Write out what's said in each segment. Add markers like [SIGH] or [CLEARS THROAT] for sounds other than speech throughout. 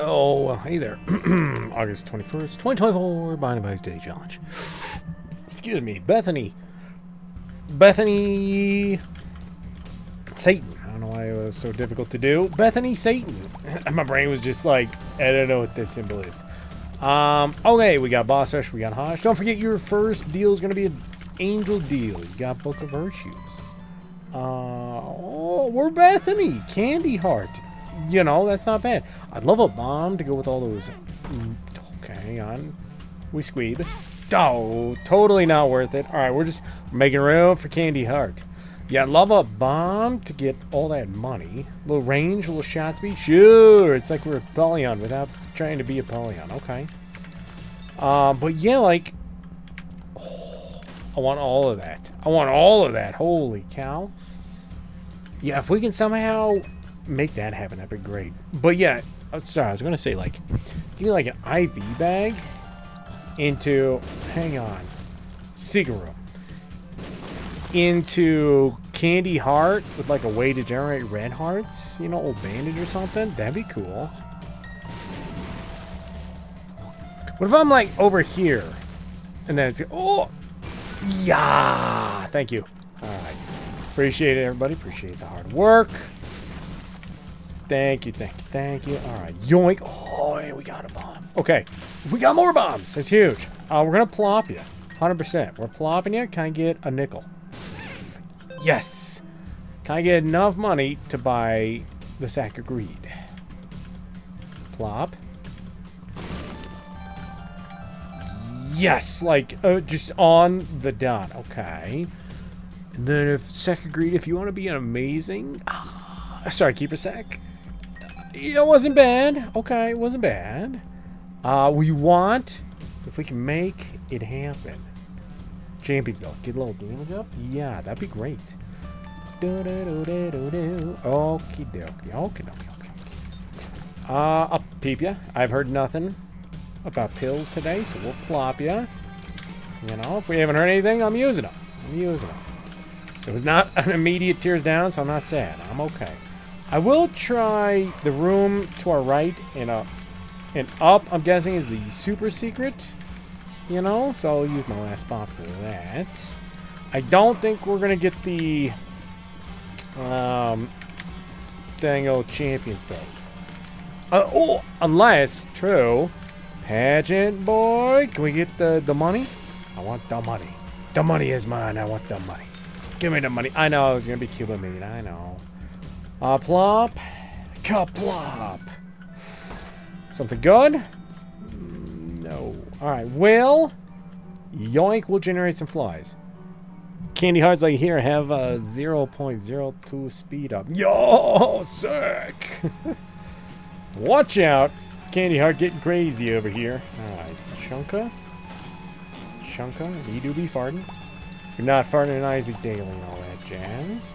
Oh, well, hey there. [CLEARS THROAT] August 21st, 2024, Binding by Day Challenge. [SIGHS] Excuse me, Bethany. Bethany Satan. I don't know why it was so difficult to do. Bethany Satan. [CLEARS THROAT] My brain was just like, I don't know what this symbol is. Um, okay, we got Boss Rush, we got Hush. Don't forget your first deal is going to be an Angel deal. You got Book of Virtues. Uh, oh, we're Bethany. Candy Heart. You know, that's not bad. I'd love a bomb to go with all those. Okay, hang on. We squeed. Oh, totally not worth it. All right, we're just making room for Candy Heart. Yeah, I'd love a bomb to get all that money. A little range, a little shot speed. Sure, it's like we're a Pelion without trying to be Apollyon. Okay. Uh, but yeah, like, oh, I want all of that. I want all of that. Holy cow. Yeah, if we can somehow make that happen, that'd be great. But yeah, oh, sorry, I was gonna say like, you like an IV bag into, hang on, room, into Candy Heart with like a way to generate red hearts, you know, old bandage or something. That'd be cool. What if I'm like over here, and then it's oh, yeah, thank you. All right, appreciate it, everybody. Appreciate the hard work. Thank you, thank you, thank you. All right, yoink. Oh, we got a bomb. Okay, we got more bombs. That's huge. Uh, we're gonna plop you, 100%. We're plopping you. Can I get a nickel? Yes. Can I get enough money to buy the sack of greed? Plop. Yes, like uh, just on the dot. Okay. And then if sack of greed, if you want to be an amazing, ah, sorry, keep a sack. It wasn't bad. Okay, it wasn't bad. Uh, we want if we can make it happen. Champions belt. Get a little damage up? Yeah, that'd be great. Okie dokie. Okie dokie. Okay. Uh, I'll peep ya. I've heard nothing about pills today, so we'll plop ya. You know, if we haven't heard anything, I'm using them. I'm using them. It was not an immediate tears down, so I'm not sad. I'm okay. I will try the room to our right and up. And up, I'm guessing, is the super secret. You know, so I'll use my last spot for that. I don't think we're going to get the um, Dango Champions belt. Uh, oh, unless, true, pageant boy, can we get the, the money? I want the money. The money is mine. I want the money. Give me the money. I know it's going to be Cube of Meat. I know. Uh, plop. Kaplop. Something good? No. Alright, will. Yoink will generate some flies. Candy hearts like here have a 0.02 speed up. Yo, sick! [LAUGHS] Watch out! Candy heart getting crazy over here. Alright, Chunka. Chunka, you do be farting. You're not farting in Isaac Daily and all that jazz.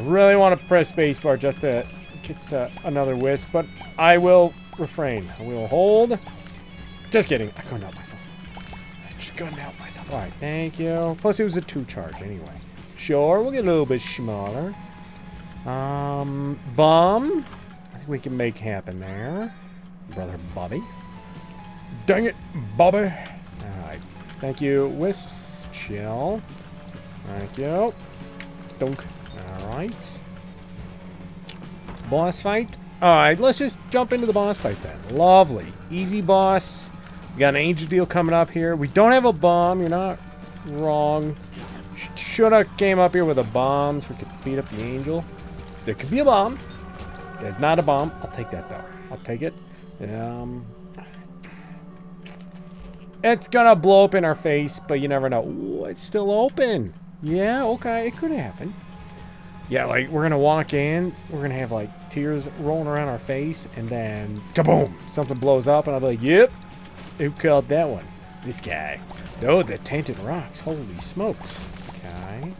I really want to press spacebar just to get uh, another wisp, but I will refrain. I will hold. Just kidding. I couldn't help myself. I just couldn't help myself. Alright, thank you. Plus, it was a two charge anyway. Sure, we'll get a little bit smaller. Um, bomb. I think we can make happen there. Brother Bobby. Dang it, Bobby. Alright. Thank you, Wisps. Chill. Thank you. Dunk. Alright. Boss fight. Alright, let's just jump into the boss fight then. Lovely. Easy boss. We got an angel deal coming up here. We don't have a bomb. You're not wrong. Should have came up here with a bomb so we could beat up the angel. There could be a bomb. There's not a bomb. I'll take that though. I'll take it. Um, it's gonna blow up in our face, but you never know. Ooh, it's still open. Yeah, okay, it could happen. Yeah, like we're gonna walk in, we're gonna have like tears rolling around our face, and then kaboom, something blows up, and I'll be like, "Yep, who killed that one? This guy." Oh, the tinted rocks! Holy smokes! Okay,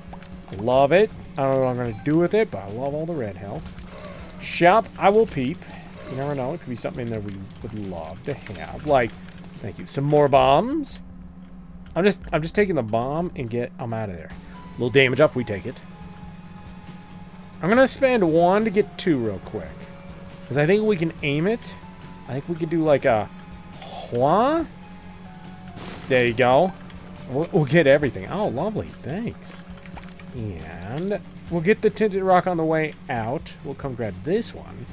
love it. I don't know what I'm gonna do with it, but I love all the red health. Shop, I will peep. You never know; it could be something that we would love to have. Like, thank you. Some more bombs. I'm just, I'm just taking the bomb and get. I'm out of there. A little damage up, we take it. I'm going to spend one to get two real quick. Because I think we can aim it. I think we could do like a Hua. There you go. We'll, we'll get everything. Oh, lovely. Thanks. And we'll get the tinted rock on the way out. We'll come grab this one.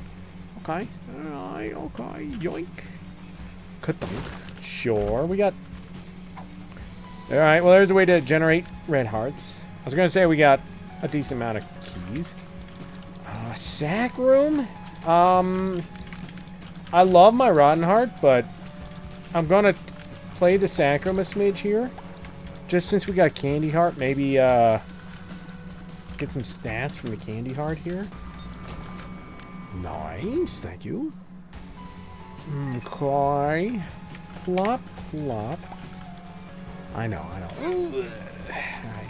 Okay. Alright, okay. Yoink. Them. Sure. We got... Alright, well, there's a way to generate red hearts. I was going to say we got a decent amount of keys. Sack room? Um... I love my Rotten Heart, but I'm to play the sack room a smidge here. Just since we got Candy Heart, maybe, uh... Get some stats from the Candy Heart here. Nice, thank you. Okay. Plop, plop. I know, I know.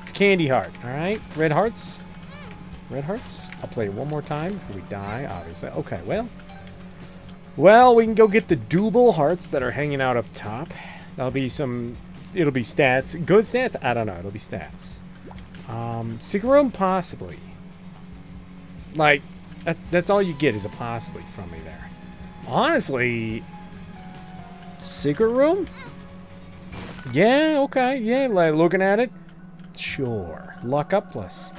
It's Candy Heart, alright? Red Hearts? Red Hearts? I'll play one more time before we die, obviously. Okay, well. Well, we can go get the Double Hearts that are hanging out up top. That'll be some... It'll be stats. Good stats? I don't know. It'll be stats. Um, Secret Room? Possibly. Like, that, that's all you get is a possibly from me there. Honestly, Secret Room? Yeah, okay, yeah, like looking at it. Sure. Luck up plus.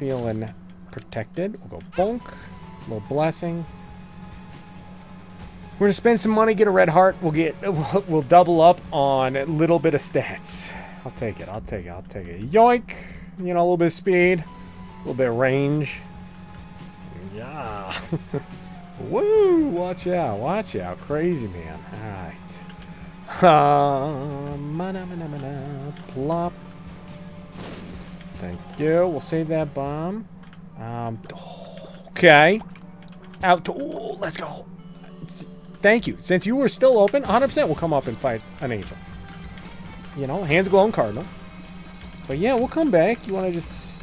Feeling protected. We'll go bonk. A little blessing. We're gonna spend some money, get a red heart. We'll get, [LAUGHS] we'll double up on a little bit of stats. I'll take it. I'll take it. I'll take it. Yoink! You know, a little bit of speed, a little bit of range. Yeah. [LAUGHS] Woo! Watch out! Watch out! Crazy man. All right. [LAUGHS] Uh, plop. Thank you. We'll save that bomb. Um. Okay. Out. To, ooh, let's go. Thank you. Since you were still open, 100% will come up and fight an angel. You know, hands glowing cardinal. But yeah, we'll come back. You want to just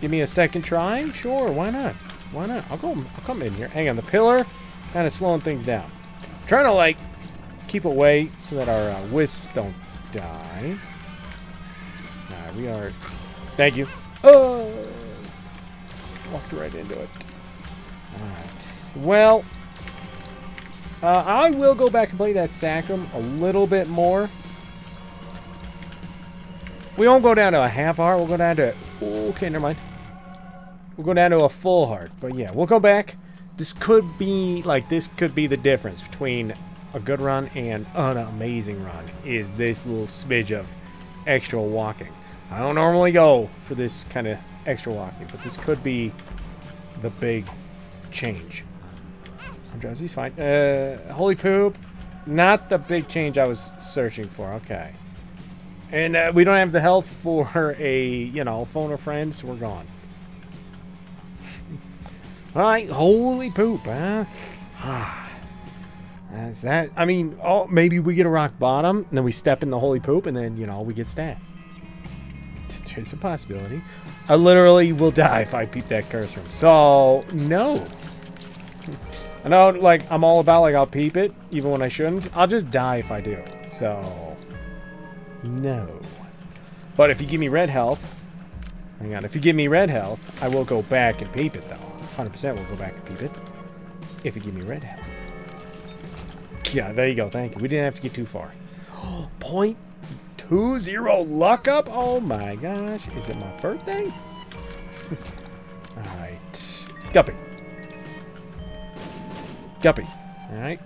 give me a second try? Sure, why not? Why not? I'll go. I'll come in here. Hang on, the pillar, kind of slowing things down. I'm trying to like keep away so that our uh, wisps don't die. Nah, we are. Thank you. Oh, walked right into it. All right. Well, uh, I will go back and play that Sacrum a little bit more. We won't go down to a half heart. We'll go down to... Okay, never mind. We'll go down to a full heart. But yeah, we'll go back. This could be... Like, this could be the difference between a good run and an amazing run. Is this little smidge of extra walking. I don't normally go for this kind of extra walking. But this could be the big change. Drowsy's fine. Uh, holy poop. Not the big change I was searching for. Okay. And uh, we don't have the health for [LAUGHS] a, you know, phone a friend, so we're gone. [LAUGHS] Alright, holy poop, huh? [SIGHS] That's that. I mean, oh, maybe we get a rock bottom, and then we step in the holy poop, and then, you know, we get stats. There's a possibility. I literally will die if I peep that curse room. So, no. I know, like, I'm all about, like, I'll peep it, even when I shouldn't. I'll just die if I do. So... No. But if you give me red health, hang on, if you give me red health, I will go back and peep it though. 100% will go back and peep it. If you give me red health. Yeah, there you go. Thank you. We didn't have to get too far. [GASPS] Point two zero luck up. Oh my gosh. Is it my birthday? Alright. Guppy. Guppy. Alright.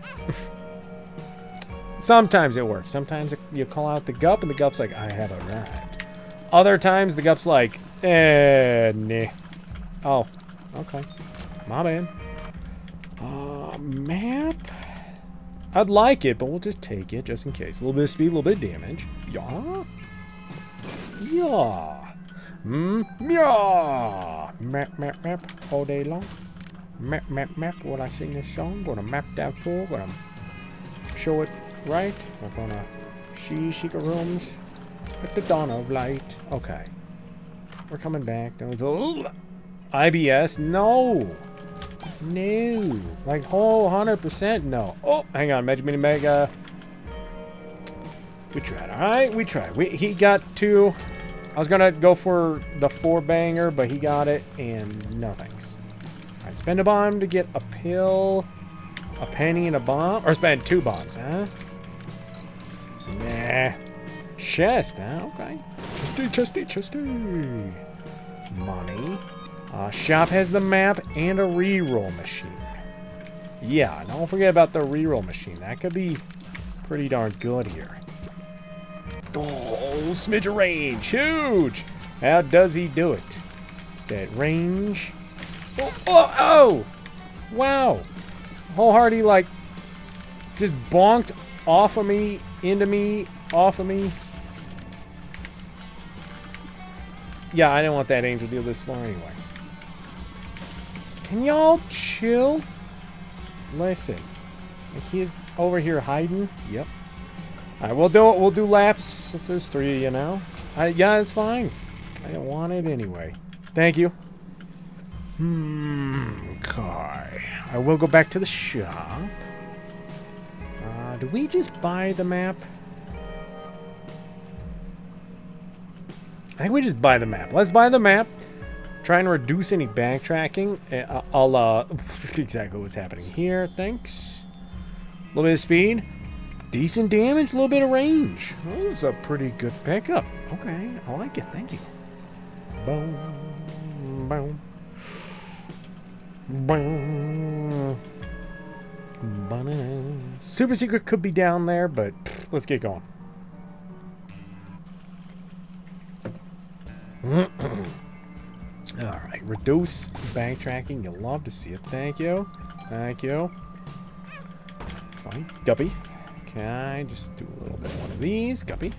[LAUGHS] Sometimes it works. Sometimes you call out the gup and the gup's like, I have arrived. Other times the gup's like, eh, nah. Oh, okay. My man. Uh, map? I'd like it, but we'll just take it just in case. A little bit of speed, a little bit of damage. Yeah. Yeah. Mm, yeah. Map, map, map, all day long. Map, map, map. When I sing this song, gonna map that full, gonna show it right? We're gonna see secret rooms at the dawn of light. Okay. We're coming back. Oh, IBS? No. No. Like, whole 100% no. Oh, hang on. Mega Mini Mega. We tried, alright? We tried. We, he got two. I was gonna go for the four banger, but he got it, and no thanks. Alright, spend a bomb to get a pill. a penny and a bomb? Or spend two bombs, huh? Nah. Chest, huh? Okay. Chesty, chesty, chesty. Money. Uh, shop has the map and a reroll machine. Yeah, don't forget about the reroll machine. That could be pretty darn good here. Oh, smidge of range. Huge. How does he do it? That range. Oh, oh, oh! Wow. Wholehearty, like, just bonked off of me, into me, off of me. Yeah, I didn't want that angel deal this far anyway. Can y'all chill? Listen. Like he's over here hiding. Yep. Alright, we'll do it. We'll do laps since there's three, you know. I, yeah, it's fine. I don't want it anyway. Thank you. Hmm, okay. I will go back to the shop. Uh, do we just buy the map? I think we just buy the map. Let's buy the map. Try and reduce any backtracking. I'll, uh, [LAUGHS] exactly what's happening here. Thanks. A little bit of speed. Decent damage, a little bit of range. That was a pretty good pickup. Okay, I like it. Thank you. Boom, boom, boom. Super secret could be down there, but let's get going. [CLEARS THROAT] All right, reduce backtracking. You'll love to see it. Thank you. Thank you. It's fine. Guppy. Okay, just do a little bit of one of these. Guppy.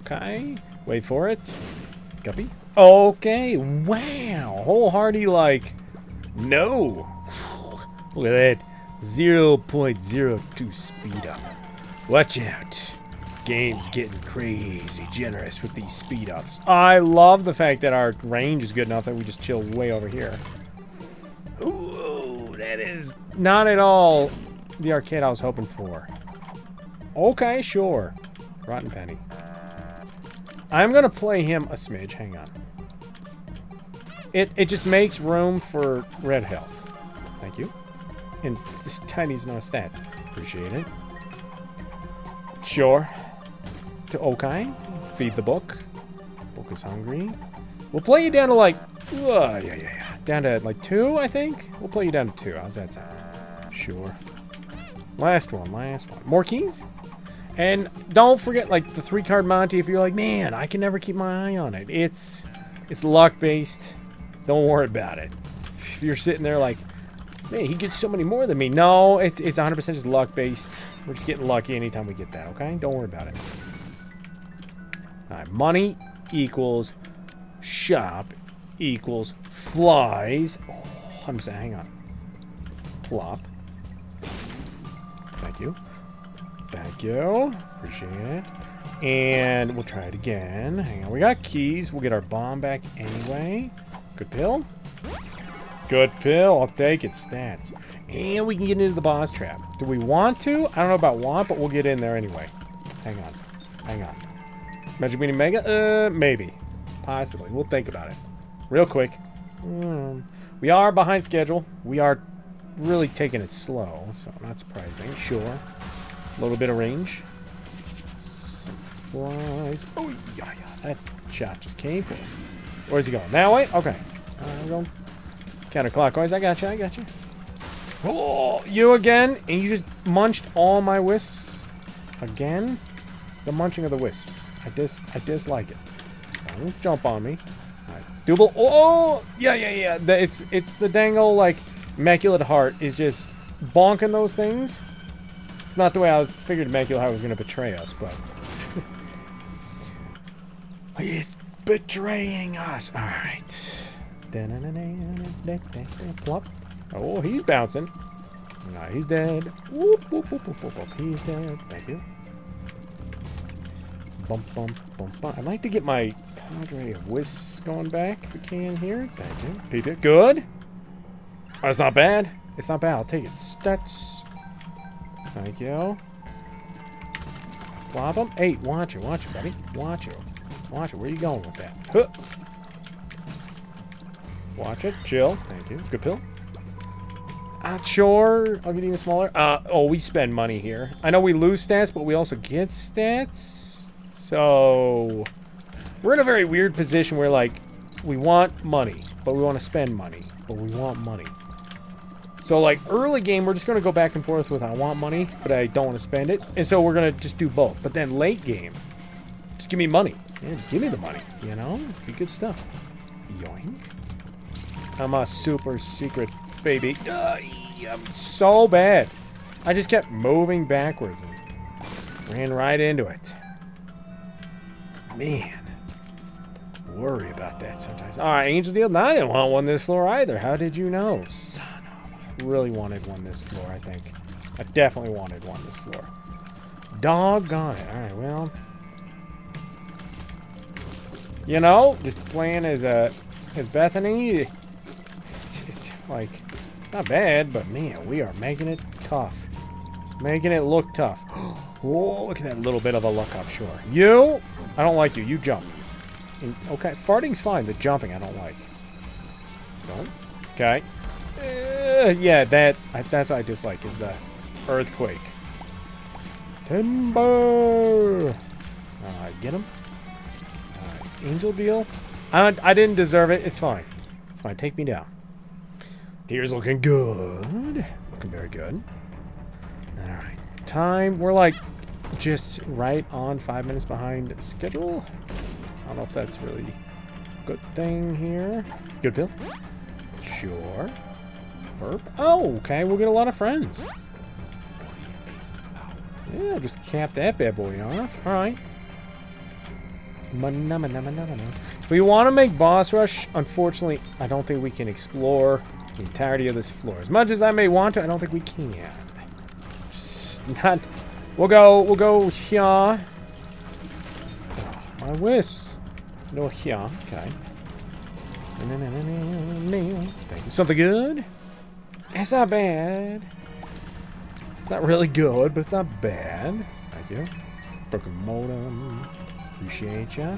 Okay. Wait for it. Guppy. Okay. Wow. Wholehearty like, no. Look at that. 0.02 speed up. Watch out game's getting crazy generous with these speed ups. I love the fact that our range is good enough that we just chill way over here. Ooh, that is not at all the arcade I was hoping for. Okay, sure. Rotten Penny. I'm going to play him a smidge. Hang on. It, it just makes room for red health. Thank you. And this tiny amount of stats. Appreciate it. Sure to okay. Feed the book. Book is hungry. We'll play you down to like, uh, yeah, yeah, yeah. Down to like two, I think. We'll play you down to two. How's that sound? Sure. Last one, last one. More keys? And don't forget, like, the three-card Monty, if you're like, man, I can never keep my eye on it. It's, it's luck-based. Don't worry about it. If you're sitting there like, man, he gets so many more than me. No, it's, it's 100% just luck-based. We're just getting lucky anytime we get that, okay? Don't worry about it. Alright, money equals shop equals flies. Oh, 100%, hang on. Plop. Thank you. Thank you. Appreciate it. And we'll try it again. Hang on. We got keys. We'll get our bomb back anyway. Good pill. Good pill. I'll take it. Stats. And we can get into the boss trap. Do we want to? I don't know about want, but we'll get in there anyway. Hang on. Hang on. Magic Beanie Mega? Uh, maybe. Possibly. We'll think about it. Real quick. Mm. We are behind schedule. We are really taking it slow, so not surprising. Sure. A little bit of range. Some flies. Oh, yeah, yeah. That shot just came for us. Where's he going? That way? Okay. Uh, I'm going counterclockwise. I got you. I got you. Oh, you again? And you just munched all my wisps? Again? The munching of the wisps. I dis I dislike it. Don't jump on me. Double. Oh, yeah, yeah, yeah. It's it's the dangle like immaculate heart is just bonking those things. It's not the way I was figured heart was gonna betray us, but [LAUGHS] it's betraying us. All right. Plop. Oh, he's bouncing. No, he's dead. Whoop, whoop, whoop, whoop, whoop, whoop. He's dead. Thank you. Bump, bump, bump, bump. I'd like to get my cadre of wisps going back if we can here. Thank you. Peep it. Good. Oh, that's not bad. It's not bad. I'll take it. Stats. Thank you. Flop them. Hey, watch it. Watch it, buddy. Watch it. Watch it. Where you going with that? Huh. Watch it. Chill. Thank you. Good pill. Uh, sure, I'll get even smaller. Uh, oh, we spend money here. I know we lose stats, but we also get stats. So, we're in a very weird position where, like, we want money, but we want to spend money, but we want money. So, like, early game, we're just going to go back and forth with I want money, but I don't want to spend it. And so we're going to just do both. But then late game, just give me money. Yeah, just give me the money, you know? Be good stuff. Yoink. I'm a super secret baby. Uh, I'm so bad. I just kept moving backwards and ran right into it. Man. Worry about that sometimes. Alright, Angel Deal. No, I didn't want one this floor either. How did you know? Son. Really wanted one this floor, I think. I definitely wanted one this floor. Doggone it. Alright, well... You know, just playing as a... as Bethany... It's just, like... Not bad, but man, we are making it tough. Making it look tough. [GASPS] oh, look at that little bit of a look up, sure. You? I don't like you. You jump. And, okay, farting's fine. The jumping I don't like. Don't. Okay. Uh, yeah, that that's what I dislike is the earthquake. Timber. Alright, get him. Angel deal. I, I didn't deserve it. It's fine. It's fine. Take me down. Tier's looking good. Looking very good. Alright. Time. We're like just right on five minutes behind schedule. I don't know if that's really good thing here. Good pill. Sure. Verb. Oh, okay. We'll get a lot of friends. Yeah, just cap that bad boy off. Alright. We want to make boss rush, unfortunately, I don't think we can explore the entirety of this floor. As much as I may want to, I don't think we can. Just not. We'll go. We'll go here. Oh, my wisps. No here. Okay. Thank you. Something good? It's not bad. It's not really good, but it's not bad. Thank you. Broken modem. Appreciate ya.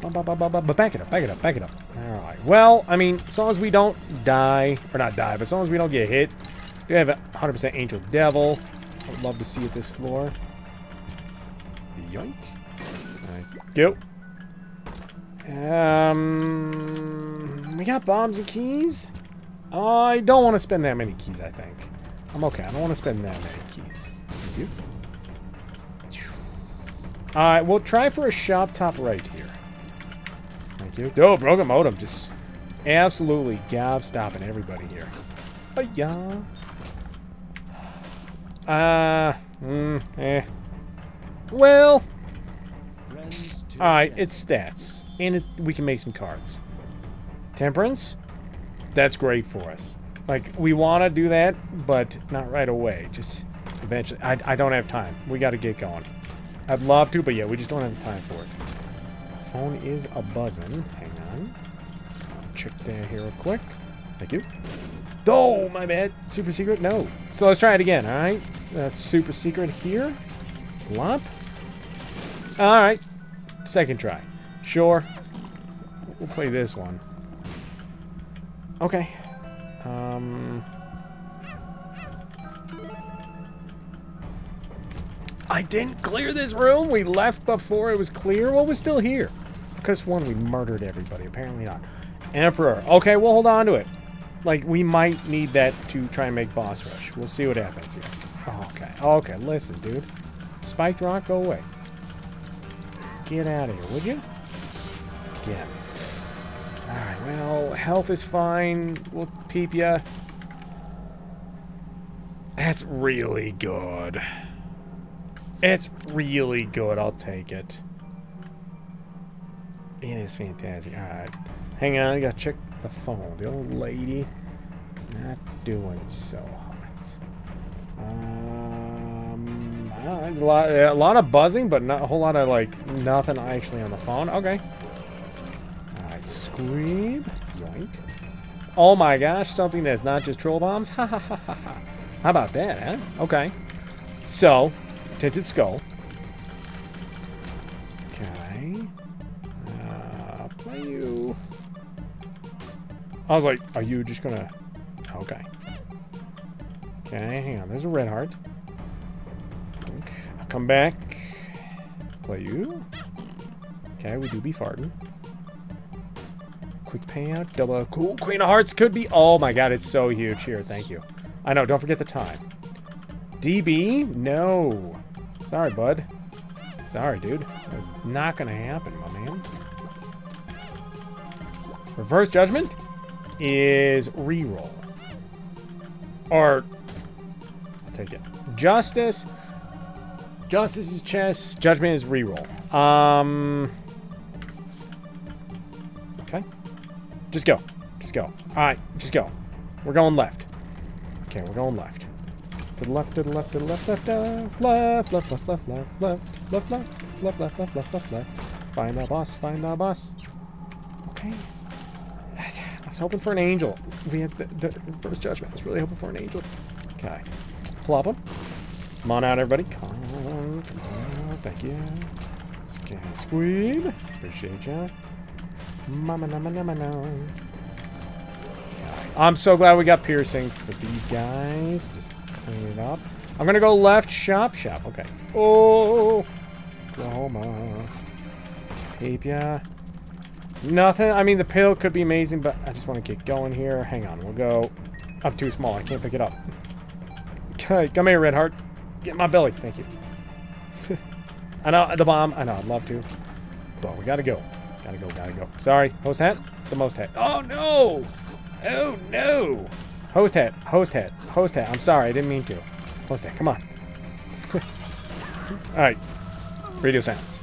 But back it up, back it up, back it up. Alright. Well, I mean, as long as we don't die, or not die, but as long as we don't get hit, we have a 100% Angel Devil. I would love to see it this floor. Yoink. Alright, go. Um, we got bombs and keys. I don't want to spend that many keys, I think. I'm okay. I don't want to spend that many keys. Thank you. Alright, we'll try for a shop top right here. Thank you. Oh, broken modem. Just absolutely gab-stopping everybody here. Oh, yeah. Uh, mm, eh. Well, alright, it's stats. And it, we can make some cards. Temperance? That's great for us. Like, we want to do that, but not right away. Just eventually. I, I don't have time. We got to get going. I'd love to, but yeah, we just don't have time for it. Phone is a buzzing. Hang on. Check that here real quick. Thank you. Oh, my bad. Super secret? No. So let's try it again, alright? Uh, super secret here. Lump. Alright. Second try. Sure. We'll play this one. Okay. Um... I didn't clear this room. We left before it was clear. What was still here? Because one, we murdered everybody. Apparently not. Emperor. Okay, we'll hold on to it. Like, we might need that to try and make boss rush. We'll see what happens here. Okay. Okay, listen, dude. Spiked rock, go away. Get out of here, would you? Again. Alright, well, health is fine. We'll peep ya. That's really good. It's really good. I'll take it. It is fantastic. Alright. Hang on. I gotta check the phone. The old lady is not doing so hot. Um, a lot, a lot of buzzing, but not a whole lot of, like, nothing actually on the phone. Okay. Alright. Yoink. Oh my gosh. Something that's not just troll bombs. [LAUGHS] Ha ha ha ha ha. How about that, huh? Okay. So, Tinted Skull. Okay. Uh, play you. I was like, are you just gonna... Okay. Okay, hang on. There's a red heart. I'll come back. Play you. Okay, we do be farting. Quick payout. Double. Cool. Queen of Hearts could be. Oh my god, it's so huge here. Thank you. I know. Don't forget the time. DB? No. Sorry, bud. Sorry, dude. That's not gonna happen, my man. Reverse Judgment is reroll. Or, I'll take it. Justice. Justice is chess. Judgment is reroll. Um. Just go. Just go. Alright, just go. We're going left. Okay, we're going left. To the left, to the left, to the left, left, left, left, left, left, left, left, left, left, left, left, left, left, left, left, left. Find our boss, find our boss. Okay. I was hoping for an angel. We have the, the first judgment. I was really hoping for an angel. Okay. Plop him. Come on out, everybody. Come on. Come on. Thank you. Scan squeeb. Appreciate ya. Mama nama no. I'm so glad we got piercing for these guys. Just clean it up. I'm gonna go left, shop, shop. Okay. Oh, Oklahoma. Tape ya. Nothing. I mean, the pill could be amazing, but I just want to get going here. Hang on. We'll go. I'm too small. I can't pick it up. [LAUGHS] Okay, come here, Red Heart. Get my belly. Thank you. [LAUGHS] I know the bomb. I know. I'd love to, but we gotta go. Gotta go. Gotta go. Sorry. Host hat. The most hat. Oh no! Oh no! Host hat. Host hat. Host hat. I'm sorry. I didn't mean to. Host hat. Come on. [LAUGHS] All right. Radio silence.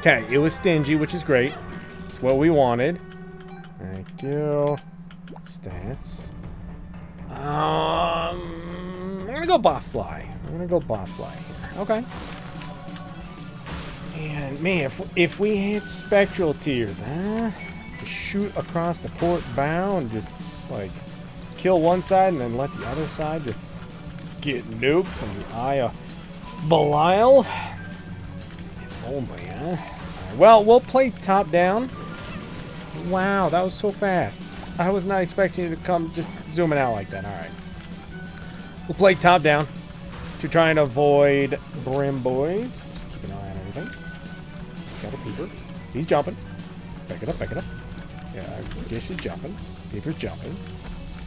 Okay, it was stingy, which is great. It's what we wanted. Thank you. Stats. Um, I'm gonna go Botfly. I'm gonna go Botfly here. Okay. And man, if if we hit spectral tears, huh? Just shoot across the port bow and just, just like kill one side and then let the other side just get nuked from the eye of Belial. If only, huh? Well, we'll play top down. Wow, that was so fast. I was not expecting you to come just zooming out like that. All right. We'll play top down to try and avoid Brim Boys. Just keep an eye on everything. Got a peeper. He's jumping. Back it up, back it up. Yeah, Gish is jumping. Peeper's jumping.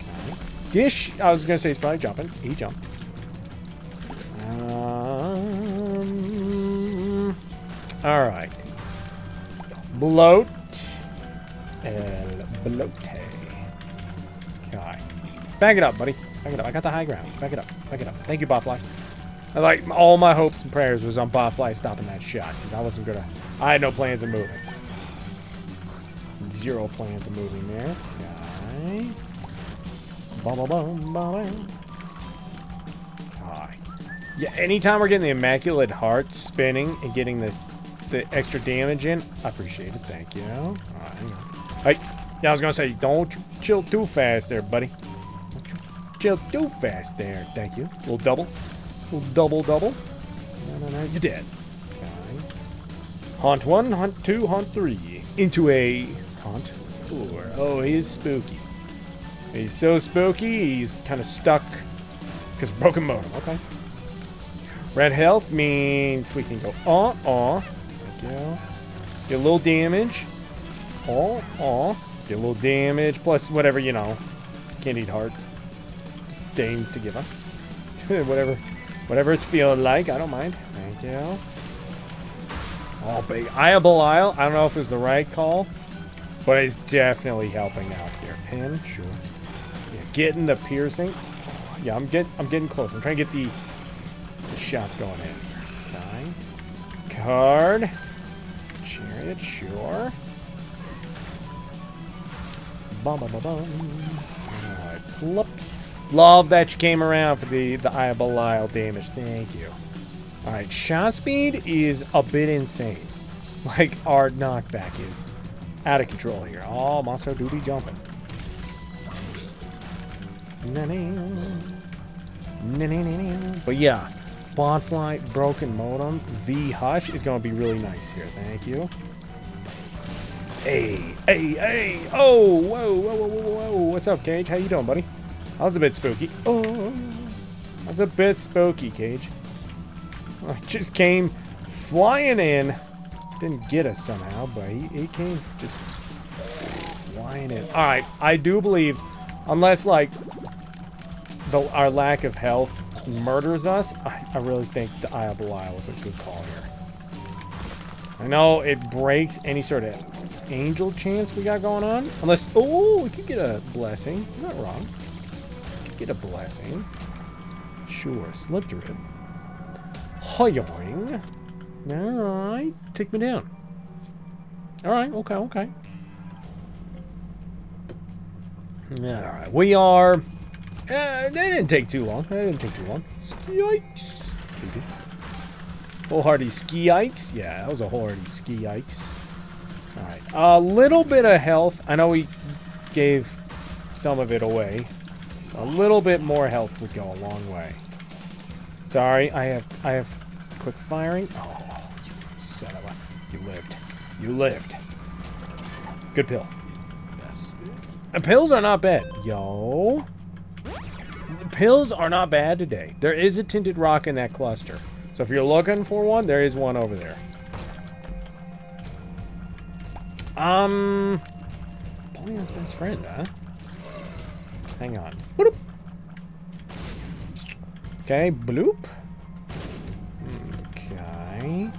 Okay. Gish, I was going to say he's probably jumping. He jumped. Um, all right. Bloat. El blote. Back it up, buddy. Back it up. I got the high ground. Back it up. Back it up. Thank you, Botfly. I like all my hopes and prayers was on Botfly stopping that shot because I wasn't gonna. I had no plans of moving. Zero plans of moving there. Okay. Bum, bum, bum. Yeah. Anytime we're getting the immaculate heart spinning and getting the the extra damage in, I appreciate it. Thank you. All right. Hey. Yeah, I was gonna say, don't chill too fast there, buddy. Chill too fast there. Thank you. Little double. Little double double. No, no, no. You're dead. Okay. Haunt one, hunt two, haunt three. Into a haunt four. Oh, he's spooky. He's so spooky, he's kind of stuck because broken modem. Okay. Red health means we can go on, on. Thank you. Get a little damage. Oh, oh. Get a little damage, plus whatever, you know, Candy Heart to give us. [LAUGHS] whatever whatever it's feeling like, I don't mind. Thank you. Oh, big. Of Belial, I don't know if it was the right call, but it's definitely helping out here. Pin, sure. Yeah, getting the piercing. Yeah, I'm getting I'm getting close. I'm trying to get the, the shots going in. Okay. Card. Chariot, sure. Bum, bum, bum, bum. Alright, plop. Love that you came around for the, the Eye of Belial damage. Thank you. Alright, shot speed is a bit insane. [LAUGHS] Like, our knockback is out of control here. Oh, Monster Duty jumping. But yeah, Spawn Fly, Broken Modem, V Hush is going to be really nice here. Thank you. Hey, hey, hey! Oh, whoa, whoa, whoa, whoa, whoa! What's up, Cage? How you doing, buddy? That was a bit spooky. Oh, that was a bit spooky, Cage. I just came flying in. Didn't get us somehow, but he, he came just flying in. All right, I do believe, unless like the, our lack of health murders us, I, I really think the Eye of the Belial was a good call here. I know it breaks any sort of angel chance we got going on. Unless, oh, we could get a blessing. You're not wrong. Get a blessing. Sure, slip through it. Hoyoing. Alright, take me down. Alright, okay, okay. Alright, we are... Uh, that didn't take too long. That didn't take too long. Yikes. Wholehearty ski yikes. Yeah, that was a wholehearty ski yikes. Alright, a little bit of health. I know we gave some of it away. A little bit more health would go a long way. Sorry, I have I have quick firing. Oh, you son of a... You lived. You lived. Good pill. Yes. The pills are not bad. Yo. Pills are not bad today. There is a tinted rock in that cluster. So if you're looking for one, there is one over there. Um... Napoleon's best friend, huh? Hang on. Bloop. Okay, bloop. Okay.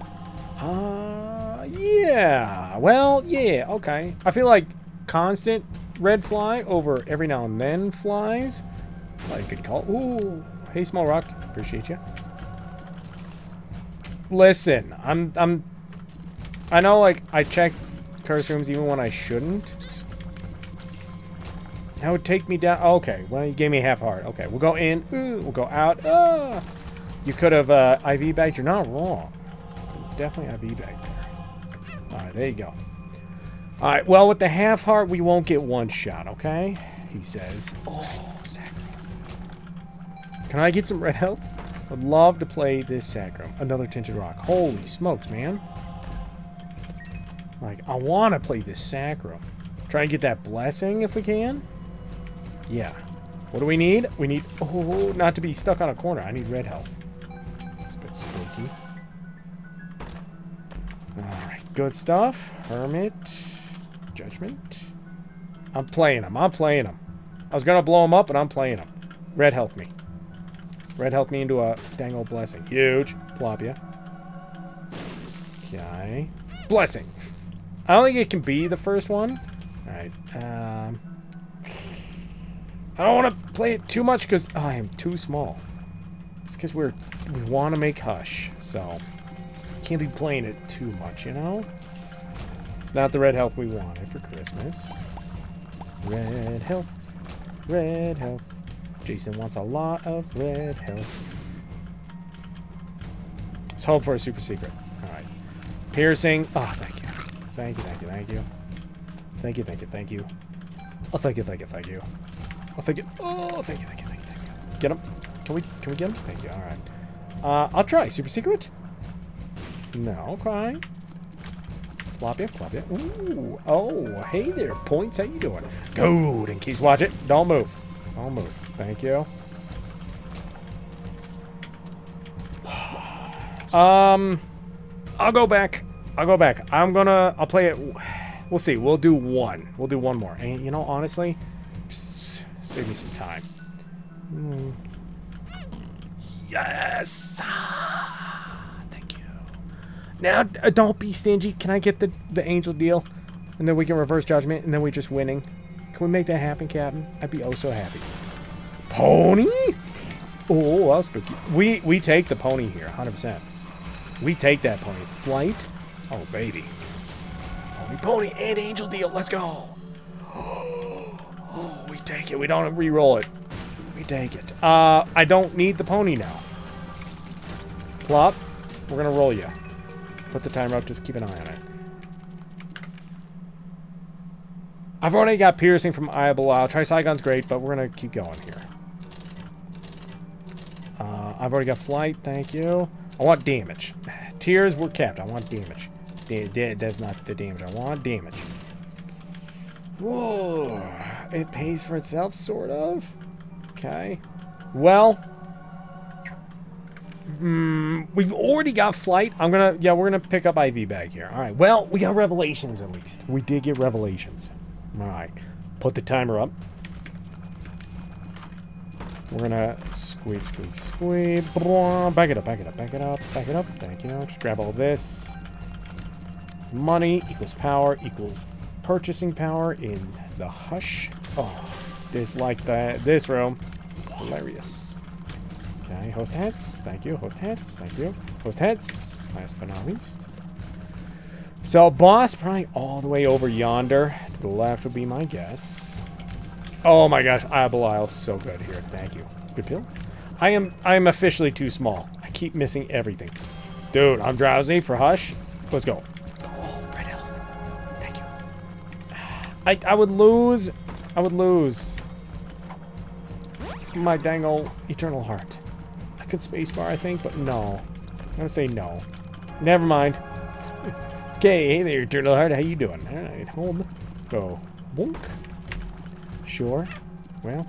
Uh, yeah. Well, yeah, okay. I feel like constant red fly over every now and then flies. Like good call. Ooh. Hey, small rock. Appreciate you. Listen, I'm, I'm, I know, like, I check curse rooms even when I shouldn't. That would take me down. Okay, well, you gave me a half heart. Okay, we'll go in. Ooh, we'll go out. Ah. You could have uh, IV bagged. You're not wrong. Definitely IV bagged there. All right, there you go. All right, well, with the half heart, we won't get one shot, okay? He says. Oh, sacrum. Can I get some red health? Would love to play this sacrum. Another tinted rock. Holy smokes, man. Like, I want to play this sacrum. Try and get that blessing if we can. Yeah. What do we need? We need... Oh, not to be stuck on a corner. I need red health. It's a bit spooky. Alright, good stuff. Hermit. Judgment. I'm playing him. I'm playing him. I was going to blow him up, but I'm playing him. Red health me. Red health me into a dang old blessing. Huge. Plop ya. Okay. Blessing. I don't think it can be the first one. Alright. Um... I don't want to play it too much because oh, I am too small. It's because we're we want to make Hush, so can't be playing it too much, you know. It's not the red health we wanted for Christmas. Red health, red health. Jason wants a lot of red health. Let's hope for a super secret. All right, piercing. Oh, thank you, thank you, thank you, thank you, thank you, thank you, thank you. Oh, thank you, thank you, thank you. Oh, thank you. Oh, thank you, thank you, thank you, thank you. Get him. Can we, can we get him? Thank you. All right. Uh, I'll try. Super secret? No. Okay. Flop it, flop. Ooh. Oh, hey there, Points. How you doing? Good. And keys, watch it. Don't move. Don't move. Thank you. [SIGHS] Um, I'll go back. I'll go back. I'm gonna, I'll play it. We'll see. We'll do one. We'll do one more. And, you know, honestly, Save me some time. Mm. Yes! thank you. Now, uh, don't be stingy. Can I get the, the angel deal? And then we can reverse judgment, and then we're just winning. Can we make that happen, Captain? I'd be oh so happy. Pony? Oh, that was spooky. We, we take the pony here, 100%. We take that pony. Flight? Oh, baby. Pony, pony, and angel deal. Let's go. [GASPS] Oh, we take it. We don't re-roll it. We take it. Uh, I don't need the pony now. Plop. We're gonna roll you. Put the timer up. Just keep an eye on it. I've already got piercing from Eye Belial. Trisagion's great, but we're gonna keep going here. Uh, I've already got flight, thank you. I want damage. [SIGHS] Tears were kept. I want damage. Da da that's not the damage. I want damage. Whoa. It pays for itself, sort of. Okay. Well. Mm, we've already got flight. I'm gonna, yeah, we're gonna pick up IV bag here. All right. Well, we got revelations at least. We did get revelations. All right. Put the timer up. We're gonna squeak, squeak, squeak. Back it up, back it up, back it up, back it up. Thank you. Just grab all this. Money equals power equals purchasing power in the hush. Oh, this like that. This room. Hilarious. Okay, host hats. Thank you. Host hats. Thank you. Host hats. Last but not least. So, boss probably all the way over yonder. To the left would be my guess. Oh my gosh, Abelisle's so good here. Thank you. Good pill. I am I am officially too small. I keep missing everything. Dude, I'm drowsy for Hush. Let's go. I, I would lose. I would lose. My dangle Eternal Heart. I could spacebar, I think, but no. I'm gonna say no. Never mind. [LAUGHS] okay, hey there, Eternal Heart. How you doing? Alright, hold. Go. Boink. Sure. Well,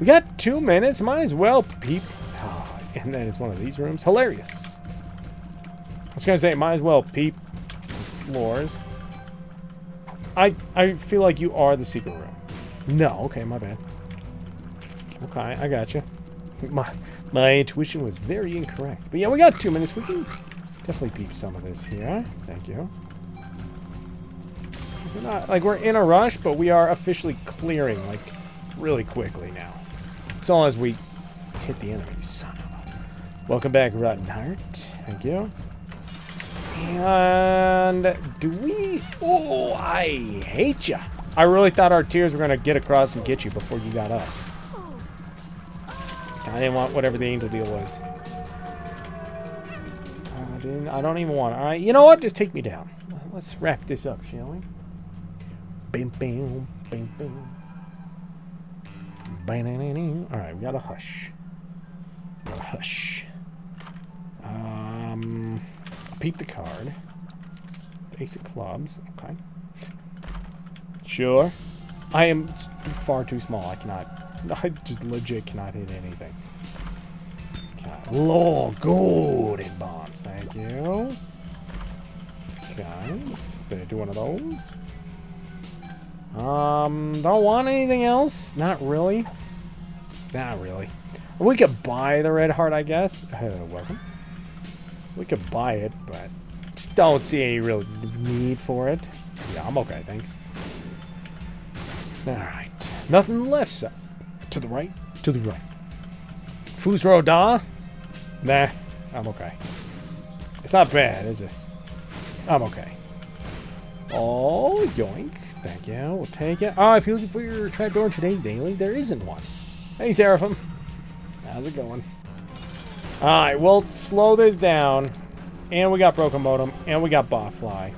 we got two minutes. Might as well peep. Oh, and then it's one of these rooms. Hilarious. I was gonna say, might as well peep some floors. I I feel like you are the secret room. No, okay, my bad. Okay, I got you. My my intuition was very incorrect. But yeah, we got two minutes. We can definitely peep some of this here. Thank you. We're not like we're in a rush, but we are officially clearing like really quickly now. As long as we hit the enemy. Son of a. Welcome back, Rotten Heart. Thank you. And do we? Oh, I hate you. I really thought our tears were gonna get across and get you before you got us. I didn't want whatever the angel deal was. I, didn't, I don't even want. All right, you know what? Just take me down. Let's wrap this up, shall we? Bing, bing, bing, bing. All right, we got a hush. Got a hush. Um, peep the card. Ace of clubs. Okay. Sure. I am far too small. I cannot. [LAUGHS] I just legit cannot hit anything. Okay. Lord, golden bombs. Thank you. Okay. I do one of those? Um, don't want anything else. Not really. Not really. We could buy the red heart, I guess. Uh, welcome. We could buy it, but just don't see any real need for it. Yeah, I'm okay, thanks. Alright. Nothing left, so. To the right, to the right. Fusro Da? Nah, I'm okay. It's not bad, it's just... I'm okay. Oh, yoink. Thank you. We'll take it. Oh, if you're looking for your trapdoor in today's daily, there isn't one. Hey, Seraphim. How's it going? Alright, we'll slow this down. And we got Broken Modem. And we got Botfly.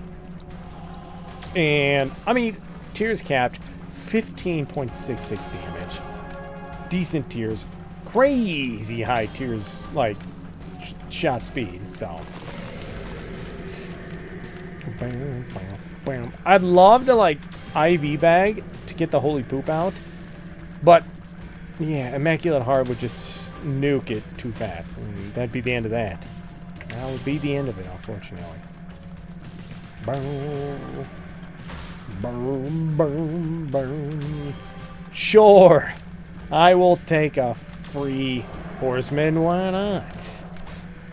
And, I mean, Tears capped 15.66 damage. Decent Tears. Crazy high Tears, like, sh shot speed, so. I'd love to, like, IV bag to get the holy poop out. But, yeah, Immaculate Heart would just nuke it too fast. And that'd be the end of that. That would be the end of it, unfortunately. Boom. Boom, boom, boom. Sure. I will take a free horseman. Why not?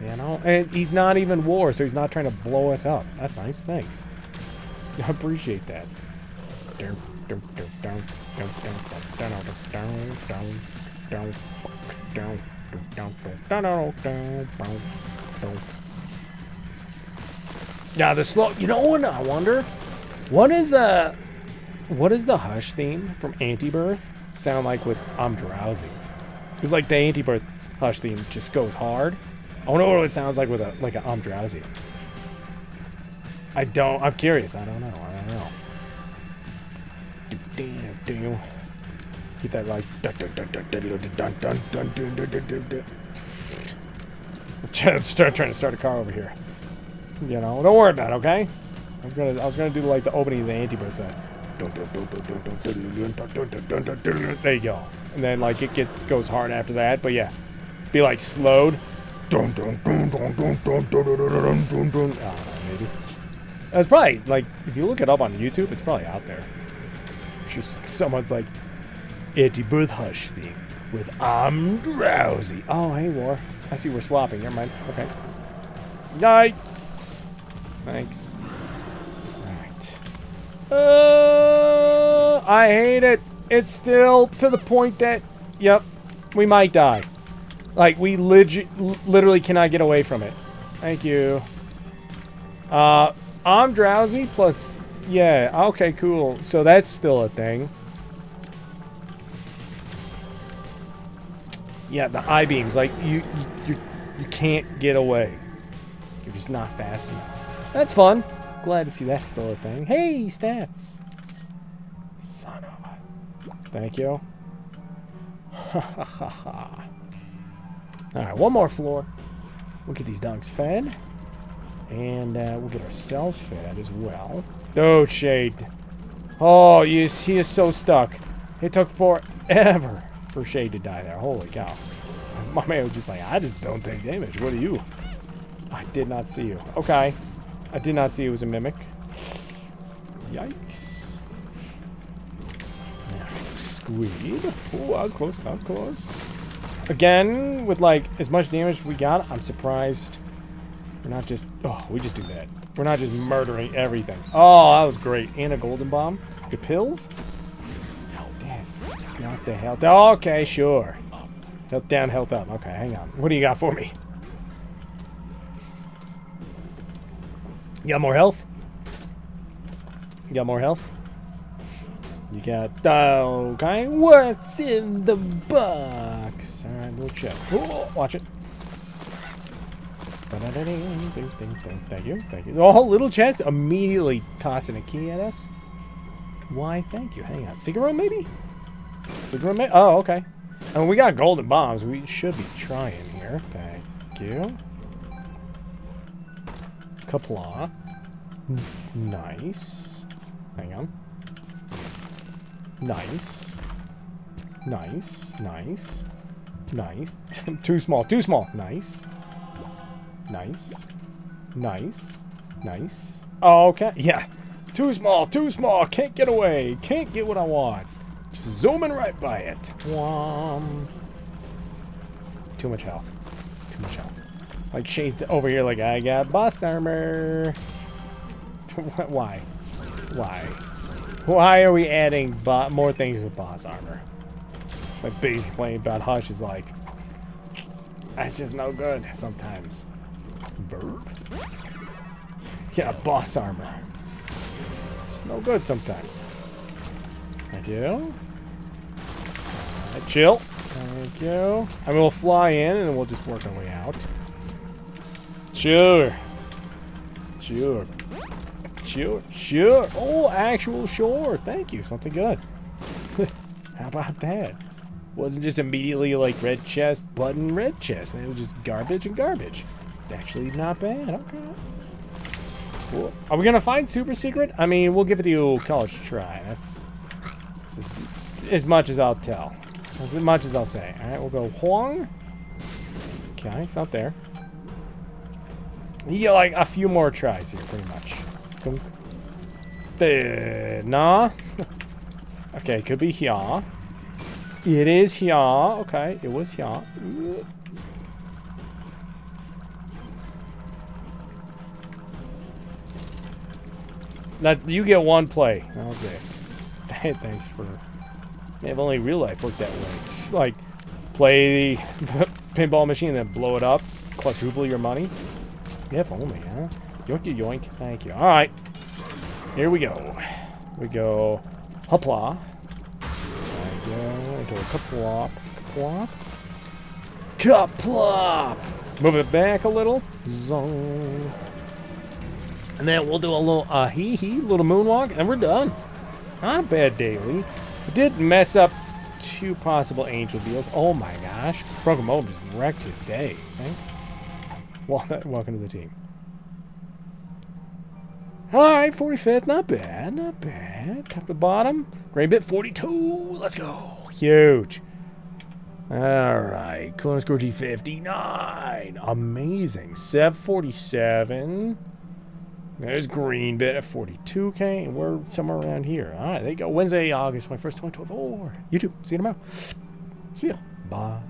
You know? And he's not even war, so he's not trying to blow us up. That's nice. Thanks. I appreciate that. Yeah, the slow. You know what? I wonder. What is uh, what is the hush theme from Antibirth sound like with I'm drowsy? Because like the Antibirth hush theme just goes hard. I wonder what it sounds like with a like a I'm drowsy. I don't. I'm curious. I don't know. I don't know. Get that like. start trying to start a car over here. You know, don't worry about it, okay? I was gonna, I was gonna do like the opening of the Antibirth thing. There you go. And then like it get, goes hard after that, but yeah, be like slowed. Know, maybe. It's probably like if you look it up on YouTube, it's probably out there. Just someone's like anti-birth hush theme with I'm drowsy. Oh, hey, War. I see we're swapping. Never mind. Okay. Yikes. Thanks. Alright. Uh, I hate it. It's still to the point that, yep, we might die. Like, we legit, literally cannot get away from it. Thank you. Uh, I'm drowsy plus, yeah, okay, cool. So that's still a thing. Yeah, the I-beams, like, you, you, you, can't get away. You're just not fast enough. That's fun. Glad to see that's still a thing. Hey, stats. Son of a... Thank you. [LAUGHS] Ha ha ha ha. Alright, one more floor. We'll get these dogs fed. And uh, we'll get ourselves fed as well. Oh, Shade. Oh, he is, he is so stuck. It took forever for Shade to die there. Holy cow. [LAUGHS] My man was just like, I just don't take damage. What are you? I did not see you. Okay. I did not see it was a mimic. Yikes. Squeed. Oh, I was close. I was close. Again, with like as much damage we got, I'm surprised. We're not just, oh, we just do that. We're not just murdering everything. Oh, that was great. And a golden bomb. Good pills. Not the health. Okay, sure. Health down, health up. Okay, hang on. What do you got for me? You got more health? You got more health? You got... Okay, what's in the box? Alright, little chest. Oh, watch it. Thank you, thank you. Oh, little chest immediately tossing a key at us. Why, thank you. Hang on. Cigarette, maybe? Cigarette? Oh, okay. Mean, we got golden bombs. We should be trying here. Thank you. Kapla. Nice. Hang on. Nice. Nice. Nice. Nice. [LAUGHS] too small. Too small. Nice. Nice. Nice. Nice. Okay. Yeah. Too small. Too small. Can't get away. Can't get what I want. Zooming right by it. Too much health. Too much health. Like Shade's over here like, I got boss armor. [LAUGHS] Why? Why? Why are we adding more things with boss armor? Like basically playing about Hush is like, that's just no good sometimes. Burp. Yeah, boss armor. It's no good sometimes. Thank you. Right, chill. There we go. I mean, we'll fly in and we'll just work our way out. Sure. Sure. Sure. Sure. Oh, actual sure. Thank you. Something good. [LAUGHS] How about that? Wasn't just immediately like red chest, button, red chest. It was just garbage and garbage. It's actually not bad. Okay. Cool. Are we gonna find super secret? I mean, we'll give it the old college try. That's, that's as, as much as I'll tell. As much as I'll say. Alright, we'll go Huang. Okay, it's not there. You get like a few more tries here, pretty much. The nah. [LAUGHS] okay, could be here. It is here. Okay, it was here. That you get one play. That was it. [LAUGHS] Thanks for if only real life worked that way. Just like play the [LAUGHS] pinball machine and then blow it up, quadruple your money. If only, huh? Yoink yoink. Thank you. All right. Here we go. We go. Hopla. We go. Into a kaplop. Kaplop. Kaplop. Move it back a little. Zong. And then we'll do a little uh hee hee, little moonwalk, and we're done. Not a bad daily did mess up two possible angel deals. Oh my gosh. Broken Modem just wrecked his day. Thanks. [LAUGHS] Welcome to the team. Alright, 45th. Not bad. Not bad. Top to bottom. Grain bit 42. Let's go. Huge. Alright. Cooling score G59. Amazing. 747. There's green bit at 42k, and we're somewhere around here. All right, there you go. Wednesday, August 21st, 2024. YouTube. See you tomorrow. See ya. Bye.